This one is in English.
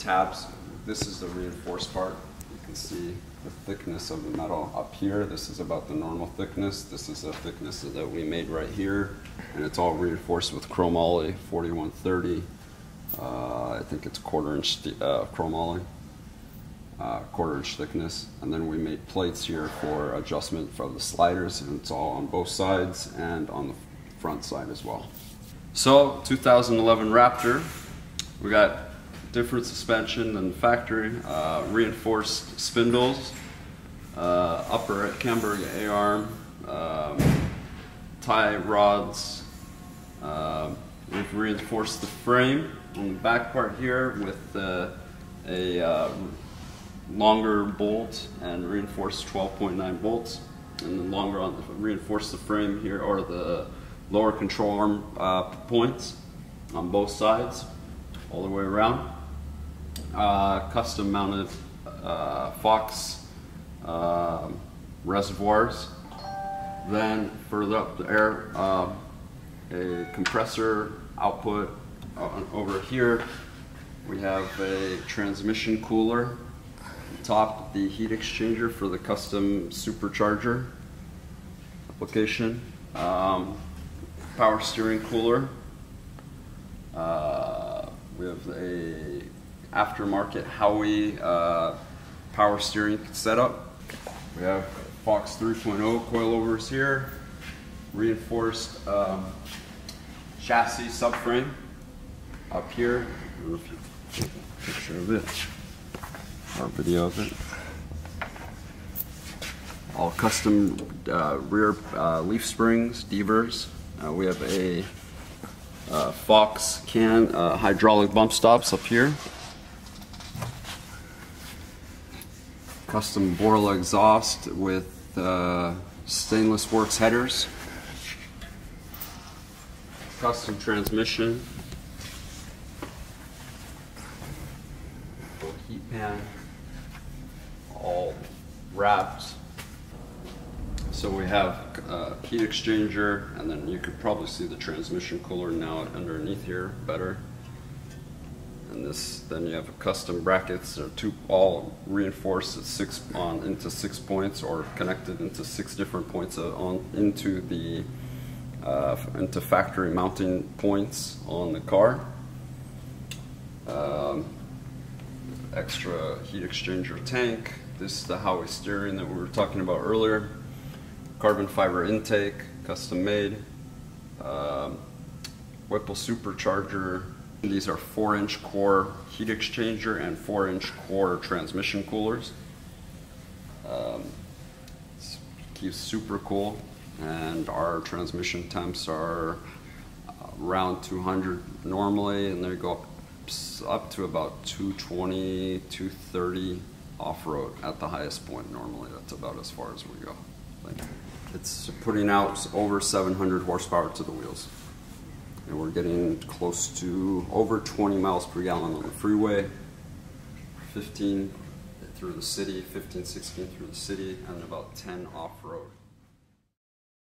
tabs. This is the reinforced part. You can see the thickness of the metal up here. This is about the normal thickness. This is the thickness that we made right here. And it's all reinforced with chromoly 4130. Uh, I think it's quarter inch uh, chromoly, uh, quarter inch thickness. And then we made plates here for adjustment for the sliders. And it's all on both sides and on the front side as well. So 2011 Raptor, we got different suspension than factory, uh, reinforced spindles, uh, upper camber A-arm, um, tie rods. Uh, we've reinforced the frame on the back part here with uh, a uh, longer bolt and reinforced 12.9 bolts and then longer on the, reinforce the frame here or the lower control arm uh, points on both sides all the way around uh, custom mounted uh, Fox uh, reservoirs. Then further up the air, uh, a compressor output uh, over here. We have a transmission cooler. Top, the heat exchanger for the custom supercharger application. Um, power steering cooler. Uh, we have a aftermarket Howe uh, power steering setup. We have Fox 3.0 coilovers here, reinforced um, chassis subframe up here. A picture of it or video of it. All custom uh, rear uh, leaf springs, Deavers. Uh, we have a uh, Fox can uh, hydraulic bump stops up here. Custom Borla exhaust with uh, stainless works headers, custom transmission, heat pan, all wrapped. So we have a uh, heat exchanger and then you could probably see the transmission cooler now underneath here better this then you have a custom brackets or two all reinforced at six on into six points or connected into six different points on into the uh, into factory mounting points on the car. Um, extra heat exchanger tank this is the Howe steering that we were talking about earlier. Carbon fiber intake custom made. Um, Whipple supercharger these are 4-inch core heat exchanger and 4-inch core transmission coolers. Um, keeps super cool and our transmission temps are around 200 normally and they go up, up to about 220, 230 off-road at the highest point normally. That's about as far as we go. It's putting out over 700 horsepower to the wheels and we're getting close to over 20 miles per gallon on the freeway. 15 through the city 15 16 through the city and about 10 off-road